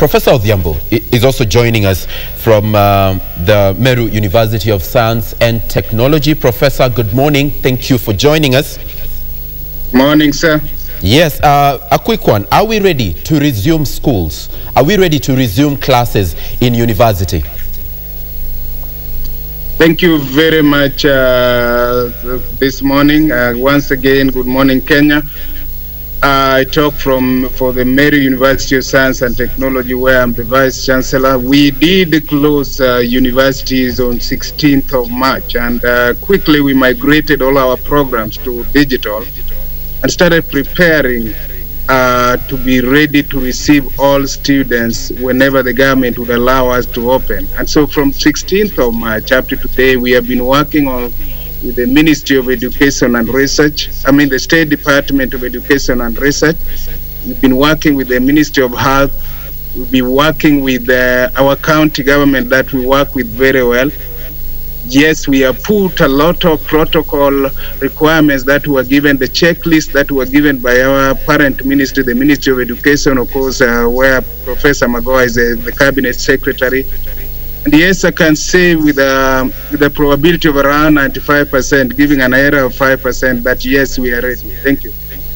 Professor Odhiambo is also joining us from uh, the Meru University of Science and Technology. Professor, good morning. Thank you for joining us. Morning, sir. Yes, uh, a quick one. Are we ready to resume schools? Are we ready to resume classes in university? Thank you very much uh, this morning. Uh, once again, good morning, Kenya. I talk from for the Meru University of Science and Technology, where I'm the Vice Chancellor. We did close uh, universities on 16th of March, and uh, quickly we migrated all our programs to digital and started preparing uh, to be ready to receive all students whenever the government would allow us to open. And so from 16th of March up to today, we have been working on with the Ministry of Education and Research, I mean the State Department of Education and Research. We've been working with the Ministry of Health. We've been working with uh, our county government that we work with very well yes, we have put a lot of protocol requirements that were given, the checklist that were given by our parent ministry, the Ministry of Education, of course, uh, where Professor Magoha is uh, the cabinet secretary. And yes, I can say with, uh, with a probability of around 95%, giving an error of 5%, that yes, we are ready. Thank you.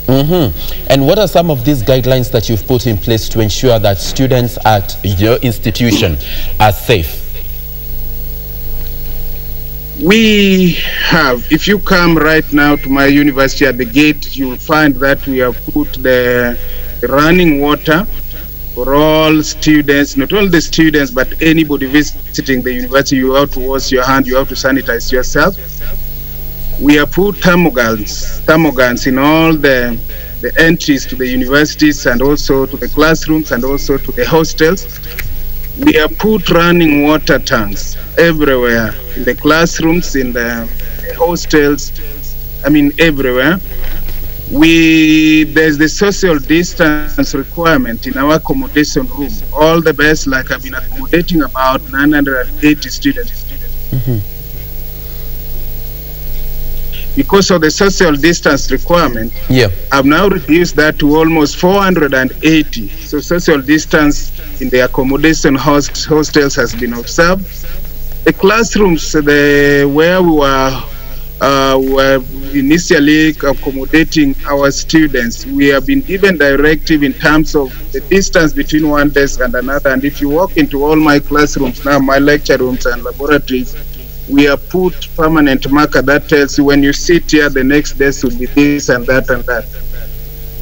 Mm-hmm. And what are some of these guidelines that you've put in place to ensure that students at your institution are safe? We have, if you come right now to my university at the gate, you'll find that we have put the running water for all students, not only the students, but anybody visiting the university. You have to wash your hand, you have to sanitize yourself. We have put thermoguns, thermoguns in all the, the entries to the universities and also to the classrooms and also to the hostels. We have put running water tanks everywhere in the classrooms, in the hostels, I mean, everywhere. We there's the social distance requirement in our accommodation room. All the best, like I've been accommodating about 980 students. Mm-hmm. Because of the social distance requirement, Yeah. I've now reduced that to almost 480. So social distance in the accommodation host, hostels has been observed. The classrooms, the where we were, uh, were initially accommodating our students, we have been given directive in terms of the distance between one desk and another. And if you walk into all my classrooms now, my lecture rooms and laboratories, we have put permanent marker that tells you when you sit here, the next desk will be this and that and that.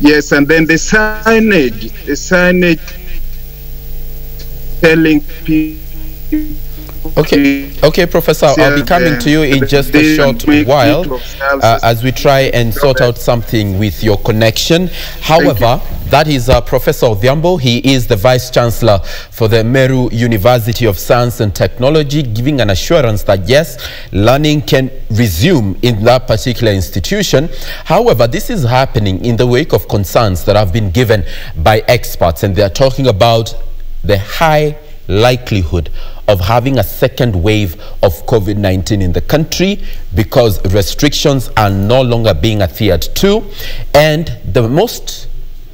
Yes, and then the signage, the signage telling people. Okay, okay, Professor, I'll be coming to you in just a short while uh, as we try and sort out something with your connection. However, that is uh, Professor Odhiambo. He is the Vice Chancellor for the Meru University of Science and Technology, giving an assurance that yes, learning can resume in that particular institution. However, this is happening in the wake of concerns that have been given by experts, and they are talking about the high likelihood of having a second wave of COVID 19 in the country because restrictions are no longer being adhered to. And the most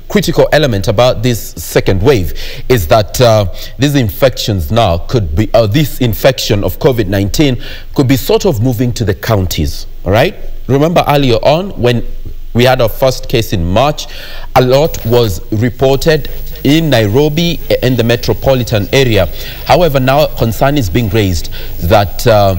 critical element about this second wave is that uh, these infections now could be, uh, this infection of COVID 19 could be sort of moving to the counties. All right? Remember earlier on when we had our first case in March, a lot was reported in Nairobi and the metropolitan area. However, now concern is being raised that uh,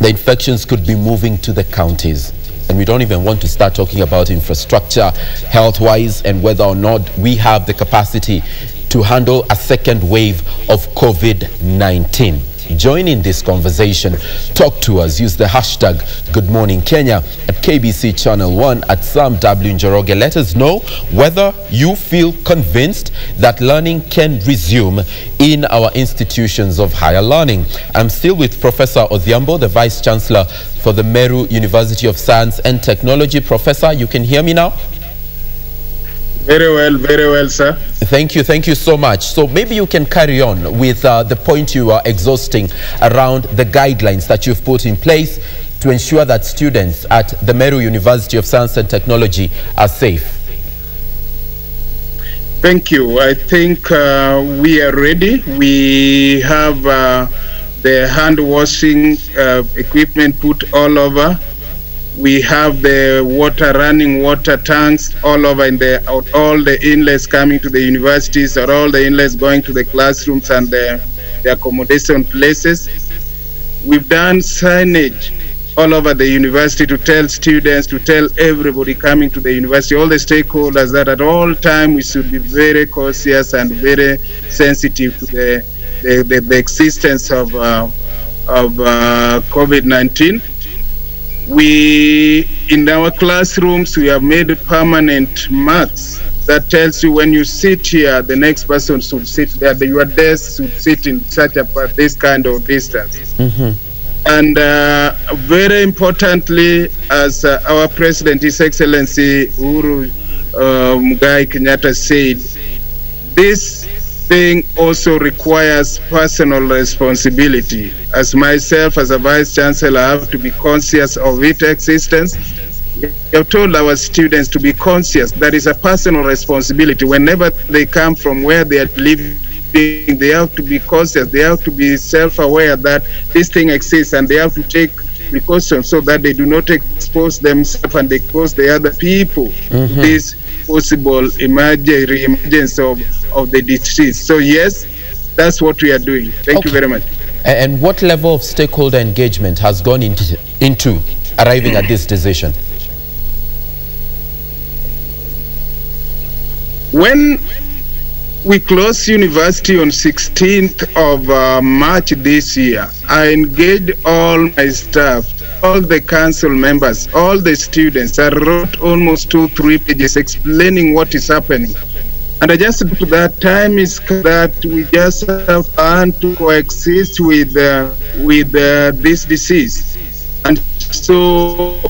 the infections could be moving to the counties. And we don't even want to start talking about infrastructure, health-wise, and whether or not we have the capacity to handle a second wave of COVID-19 join in this conversation. Talk to us. Use the hashtag Good Morning Kenya at KBC Channel 1 at Sam W. Njoroge. Let us know whether you feel convinced that learning can resume in our institutions of higher learning. I'm still with Professor Odhiambo, the Vice Chancellor for the Meru University of Science and Technology. Professor, you can hear me now? Very well, very well, sir. Thank you, thank you so much. So maybe you can carry on with uh, the point you are exhausting around the guidelines that you've put in place to ensure that students at the Meru University of Science and Technology are safe. Thank you. I think uh, we are ready. We have uh, the hand washing uh, equipment put all over. We have the water running water tanks all over in the all the inlets coming to the universities or all the inlets going to the classrooms and the, the accommodation places. We've done signage all over the university to tell students, to tell everybody coming to the university, all the stakeholders that at all time we should be very cautious and very sensitive to the, the, the, the existence of, uh, of uh, COVID-19. We, in our classrooms, we have made permanent marks that tells you when you sit here, the next person should sit there. Your desk should sit in such a this kind of distance. Mm-hmm. And uh, very importantly, as uh, our President, His Excellency Uhuru uh, Muigai Kenyatta said, this thing also requires personal responsibility. As myself, as a Vice Chancellor, I have to be conscious of its existence. We have told our students to be conscious. That is a personal responsibility. Whenever they come from where they are living, they have to be conscious, they have to be self-aware that this thing exists and they have to take precautions so that they do not expose themselves and expose the other people mm-hmm. this possible emergence of, of the disease. So yes, that's what we are doing. Thank okay. you very much. And what level of stakeholder engagement has gone into, into arriving at this decision? When we closed university on 16th of uh, March this year. I engaged all my staff, all the council members, all the students. I wrote almost two, three pages explaining what is happening. And I just that time is that we just have learned to coexist with uh, with uh, this disease. And so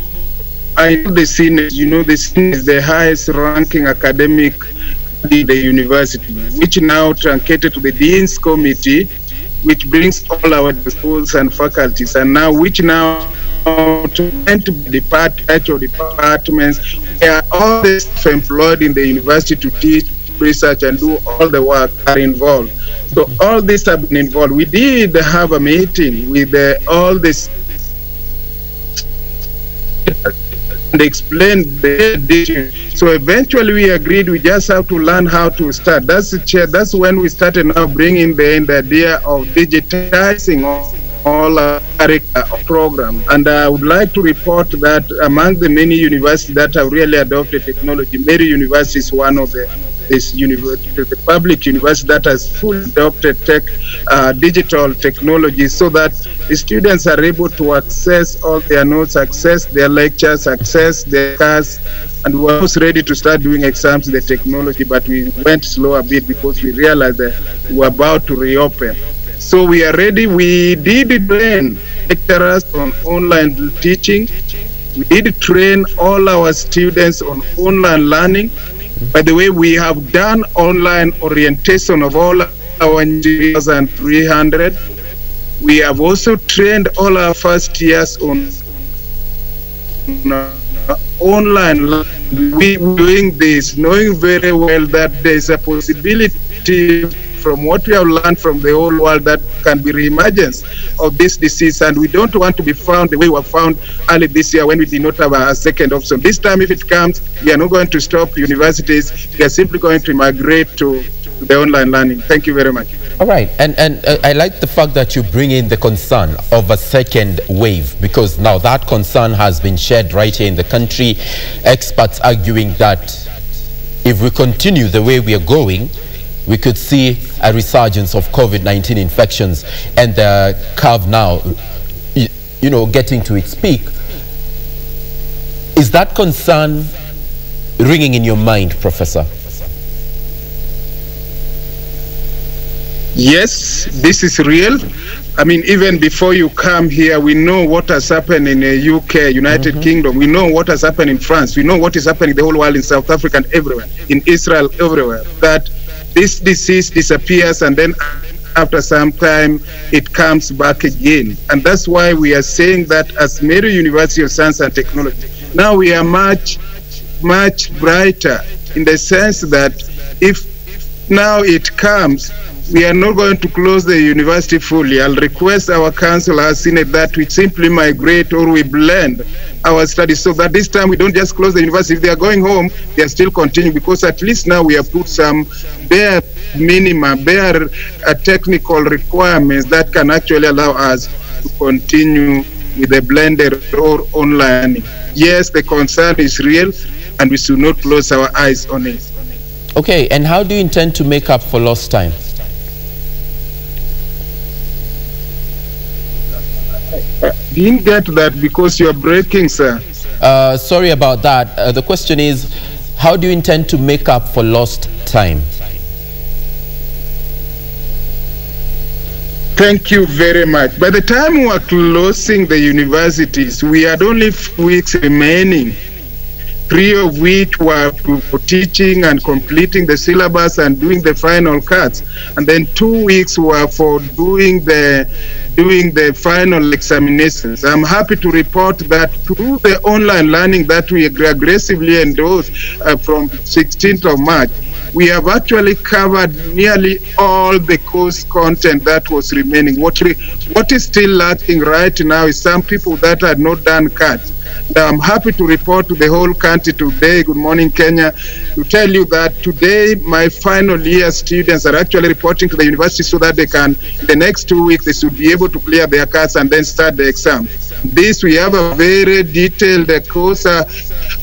I know the Senate, you know, the Senate is the highest ranking academic in the university, which now truncated to the Dean's Committee, which brings all our schools and faculties, and now which now to depart or departments where all the staff employed in the university to teach, research, and do all the work are involved. So all this have been involved. We did have a meeting with all this and explained the addition. So eventually we agreed we just have to learn how to start. That's the chair. That's when we started now bringing the, the idea of digitizing all our program. And I would like to report that among the many universities that have really adopted technology, Meru University is one of the this university, the public university that has fully adopted tech, uh, digital technology so that the students are able to access all their notes, access their lectures, access their cars, and we were almost ready to start doing exams in the technology, but we went slow a bit because we realized that we were about to reopen. So we are ready. We did train lecturers on online teaching. We did train all our students on online learning. By the way, we have done online orientation of all our engineers and 300. We have also trained all our first years on uh, online. We doing this, knowing very well that there is a possibility from what we have learned from the whole world that can be reemergence of this disease. And we don't want to be found the way we were found early this year when we did not have a, second option. This time, if it comes, we are not going to stop universities. We are simply going to migrate to the online learning. Thank you very much. All right, and and uh, I like the fact that you bring in the concern of a second wave because now that concern has been shared right here in the country. Experts arguing that if we continue the way we are going, we could see a resurgence of COVID-19 infections and the curve now, you know, getting to its peak. Is that concern ringing in your mind, Professor? Yes, this is real. I mean, even before you come here, we know what has happened in the UK, United mm -hmm. Kingdom. We know what has happened in France. We know what is happening the whole world in South Africa and everywhere, in Israel, everywhere. That this disease disappears and then after some time it comes back again. And that's why we are saying that as Meru University of Science and Technology, now we are much, much brighter in the sense that if now it comes, we are not going to close the university fully. I'll request our council, our senate, that we simply migrate or we blend our studies so that this time we don't just close the university. If they are going home, they are still continuing because at least now we have put some bare minimum, bare uh, technical requirements that can actually allow us to continue with the blended or online. Yes, the concern is real and we should not close our eyes on it. Okay, and how do you intend to make up for lost time? Didn't get that because you're breaking, sir. Uh, sorry about that. Uh, the question is, how do you intend to make up for lost time? Thank you very much. By the time we are closing the universities, we had only weeks remaining three of which were for teaching and completing the syllabus and doing the final CATs. And then two weeks were for doing the doing the final examinations. I'm happy to report that through the online learning that we aggressively endorsed uh, from 16th of March, we have actually covered nearly all the course content that was remaining. What, re what is still lacking right now is some people that had not done CATs I'm happy to report to the whole country today, Good Morning Kenya, to tell you that today my final year students are actually reporting to the university so that they can, in the next two weeks, they should be able to clear their cards and then start the exam. This, we have a very detailed course, uh,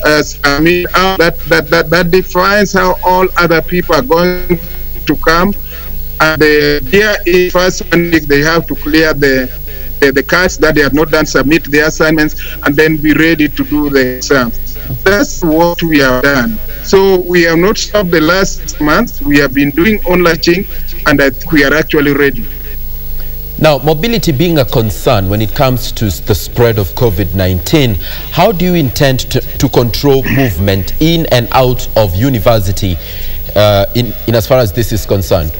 uh, I mean, uh, that, that, that, that defines how all other people are going to come. And the year first one week, they have to clear the uh, the cards that they have not done, submit their assignments, and then be ready to do the exam. That's what we have done. So we have not stopped the last month. We have been doing online teaching, and we are actually ready. Now, mobility being a concern when it comes to the spread of COVID-19, how do you intend to, to, control movement in and out of university uh, in, in as far as this is concerned?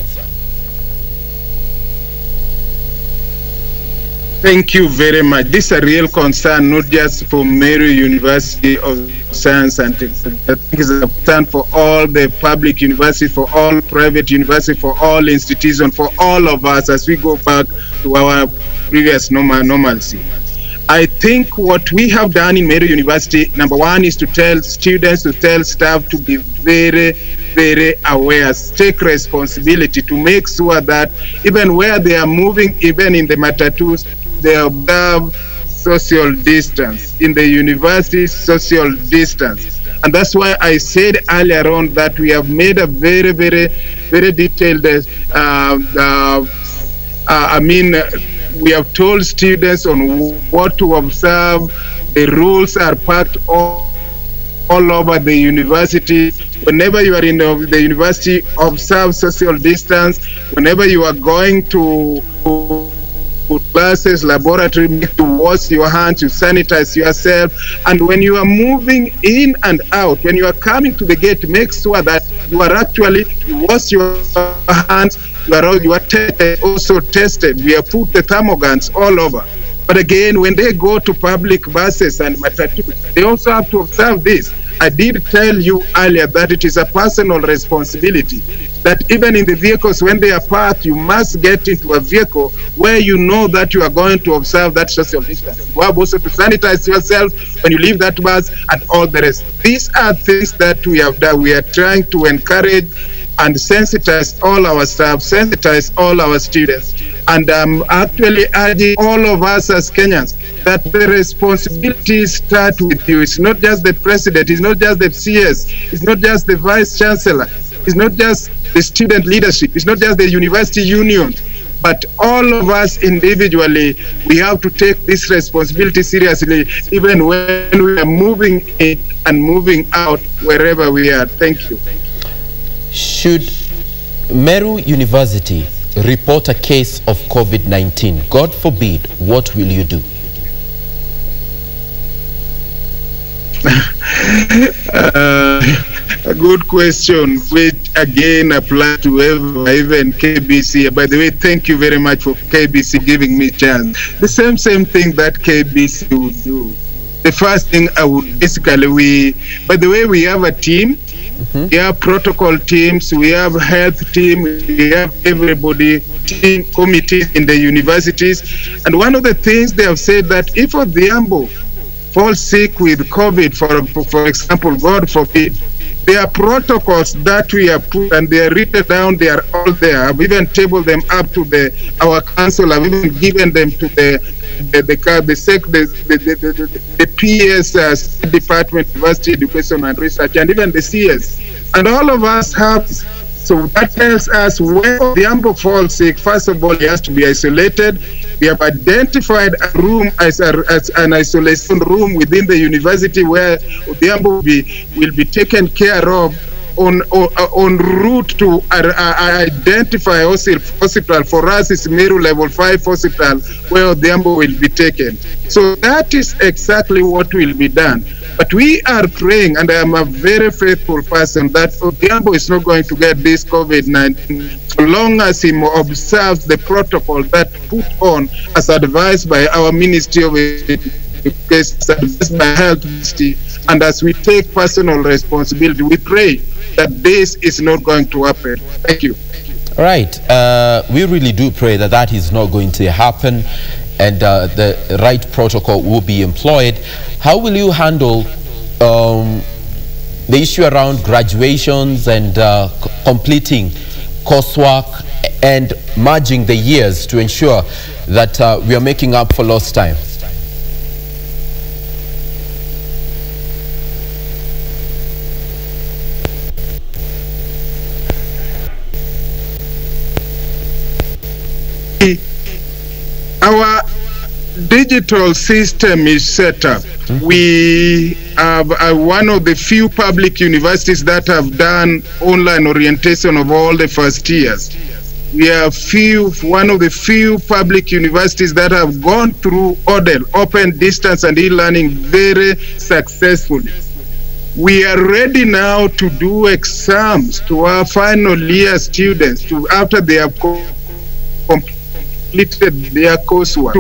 Thank you very much. This is a real concern, not just for Meru University of Science and Technology. I think it's a concern for all the public universities, for all private universities, for all institutions, for all of us as we go back to our previous normal normalcy. I think what we have done in Meru University, number one, is to tell students, to tell staff to be very, very aware, take responsibility to make sure that even where they are moving, even in the matatus, they observe social distance. In the university, social distance. And that's why I said earlier on that we have made a very, very, very detailed, uh, uh, uh, I mean, we have told students on what to observe. The rules are packed all, all over the university. Whenever you are in the, the university, observe social distance. Whenever you are going to classes, laboratory, make to wash your hands, you sanitize yourself. And when you are moving in and out, when you are coming to the gate, make sure that you are actually you wash your hands. You are, you are tested, also tested. We have put the thermoguns all over. But again, when they go to public buses and matatu, they also have to observe this. I did tell you earlier that it is a personal responsibility that even in the vehicles, when they are parked, you must get into a vehicle where you know that you are going to observe that social distance. You have also to sanitize yourself when you leave that bus and all the rest. These are things that we have done. We are trying to encourage and sensitize all our staff, sensitize all our students. And I'm actually urging all of us as Kenyans that the responsibility start with you. It's not just the president, it's not just the CS, it's not just the vice chancellor, it's not just the student leadership, it's not just the university union, but all of us individually, we have to take this responsibility seriously, even when we are moving in and moving out wherever we are. Thank you. Should Meru University report a case of COVID-19, God forbid, what will you do? uh, a good question, which again applies to even KBC. By the way, thank you very much for KBC giving me chance. The same same thing that KBC would do. The first thing I would basically we, by the way, we have a team Mm-hmm. We have protocol teams, we have health team, we have everybody, team committees in the universities. And one of the things they have said that if Odhiambo falls sick with COVID, for, for example, God forbid, there are protocols that we have put and they are written down, they are all there. I've even tabled them up to the our council, I've even given them to the the the the, the, the, the PS uh, department, university education and research, and even the CS. And all of us have so that tells us where Odhiambo falls sick, first of all, he has to be isolated. We have identified a room as, a, as an isolation room within the university where Odhiambo will be, will be taken care of on on, on route to uh, uh, identify hospital for us is Meru level 5 hospital where Odhiambo will be taken. So that is exactly what will be done. But we are praying, and I am a very faithful person, that Odhiambo is not going to get this COVID-19 so long as he observes the protocol that put on as advised by our Ministry of Education, by Health Ministry, and as we take personal responsibility, we pray that this is not going to happen. Thank you. Right. Uh, we really do pray that that is not going to happen and uh, the right protocol will be employed. How will you handle um, the issue around graduations and uh, completing coursework and merging the years to ensure that uh, we are making up for lost time? Our digital system is set up. We have uh, one of the few public universities that have done online orientation of all the first years. We are few, one of the few public universities that have gone through ODEL, open distance and e-learning very successfully. We are ready now to do exams to our final year students to after they have completed their coursework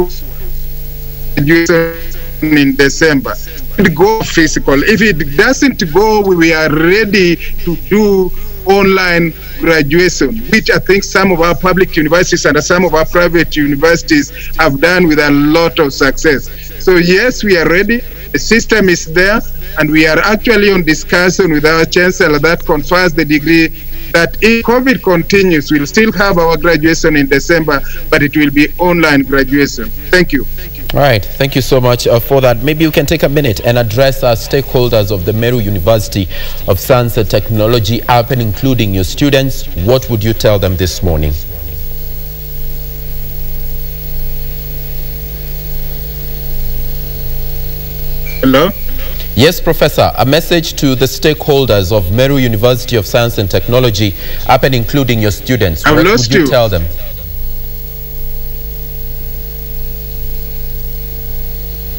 in December. Go physical. If it doesn't go, we are ready to do online graduation, which I think some of our public universities and some of our private universities have done with a lot of success. So yes, we are ready. The system is there, and we are actually on discussion with our chancellor that confers the degree that if COVID continues, we'll still have our graduation in December, but it will be online graduation. Thank you. All right, thank you so much uh, for that. Maybe you can take a minute and address our stakeholders of the Meru University of Science and Technology app and including your students. What would you tell them this morning? Hello? Yes, Professor. A message to the stakeholders of Meru University of Science and Technology, up and including your students. I've what lost would you, you tell them?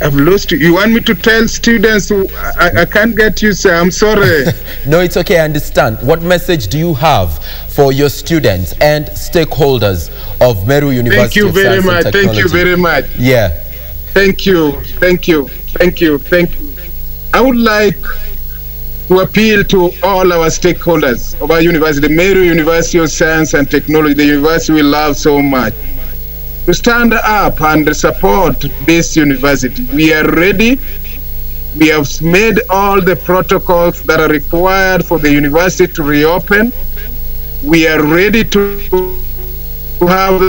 I've lost you. You want me to tell students I, I can't get you, sir. I'm sorry. no, it's okay. I understand. What message do you have for your students and stakeholders of Meru University Thank you very much. Thank you very much. Yeah. Thank you. Thank you. Thank you. Thank you. I would like to appeal to all our stakeholders of our university, the Meru University of Science and Technology, the university we love so much, to stand up and support this university. We are ready. We have made all the protocols that are required for the university to reopen. We are ready to have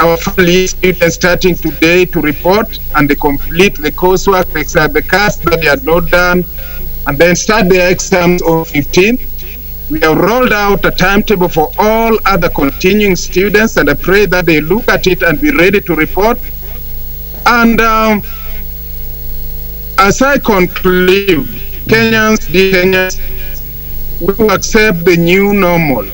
our family students starting today to report and they complete the coursework, the class that they had not done, and then start their exams on 15. We have rolled out a timetable for all other continuing students, and I pray that they look at it and be ready to report. And um, as I conclude, Kenyans, Kenyans, we will accept the new normal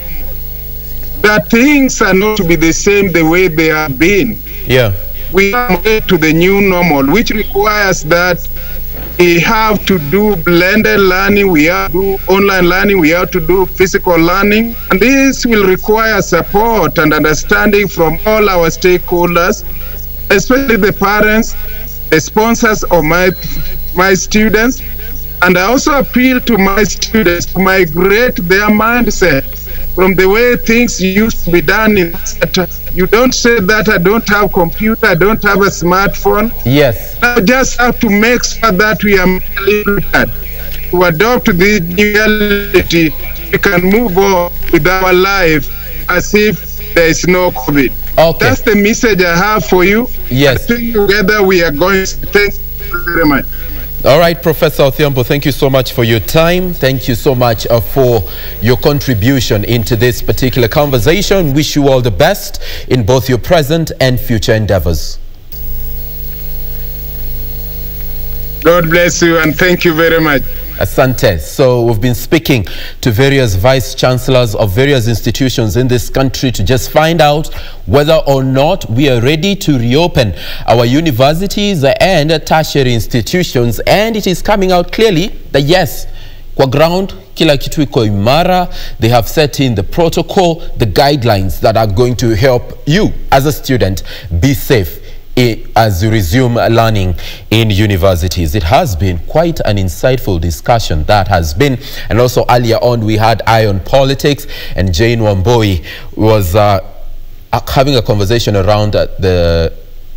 that things are not to be the same the way they have been. Yeah. We are to the new normal, which requires that we have to do blended learning, we have to do online learning, we have to do physical learning. And this will require support and understanding from all our stakeholders, especially the parents, the sponsors of my, my students, And I also appeal to my students to migrate their mindset from the way things used to be done in you don't say that I don't have computer, I don't have a smartphone. Yes. I just have to make sure that we are prepared to adopt this reality. We can move on with our life as if there is no COVID. Okay. That's the message I have for you. Yes. Together we are going to thank you very much. All right, Professor Odhiambo, thank you so much for your time. Thank you so much uh, for your contribution into this particular conversation. Wish you all the best in both your present and future endeavors. God bless you and thank you very much. Asante. So we've been speaking to various vice chancellors of various institutions in this country to just find out whether or not we are ready to reopen our universities and tertiary institutions. And it is coming out clearly that yes, kwa ground kila kitu iko imara they have set in the protocol the guidelines that are going to help you as a student be safe as you resume learning in universities. It has been quite an insightful discussion that has been. And also earlier on, we had Ion Politics and Jane Wambui was uh, having a conversation around uh, the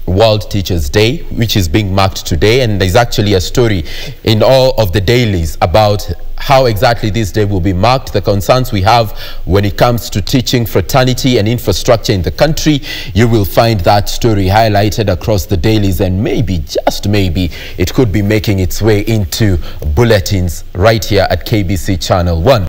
World Teachers Day, which is being marked today. And there's actually a story in all of the dailies about how exactly this day will be marked, the concerns we have when it comes to teaching fraternity and infrastructure in the country. You will find that story highlighted across the dailies and maybe, just maybe, it could be making its way into bulletins right here at KBC Channel 1.